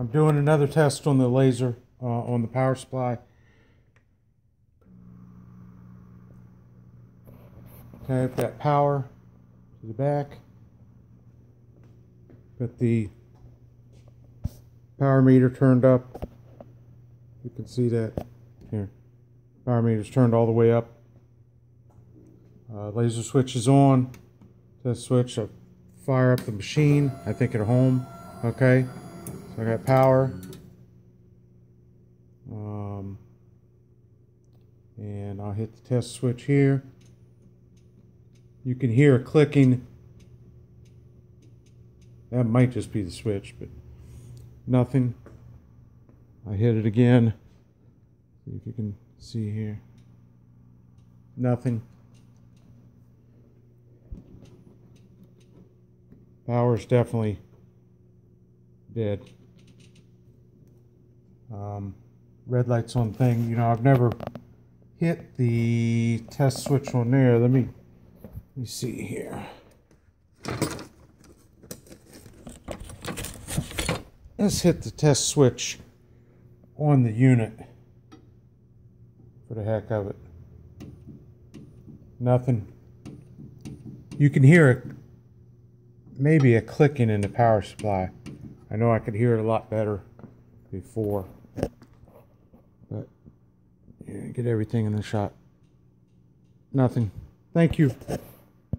I'm doing another test on the laser uh, on the power supply. Okay, I've got power to the back. Got the power meter turned up. You can see that here. Power meter's turned all the way up. Uh, laser switch is on. Test switch. I'll fire up the machine. I think at home. Okay. I got power. Um, and I'll hit the test switch here. You can hear a clicking. That might just be the switch, but nothing. I hit it again. See if you can see here. Nothing. Power's definitely dead. Um, red lights on thing. You know, I've never hit the test switch on there. Let me let me see here. Let's hit the test switch on the unit for the heck of it. Nothing. You can hear it, maybe a clicking in the power supply. I know I could hear it a lot better before. But yeah, get everything in the shot. Nothing. Thank you.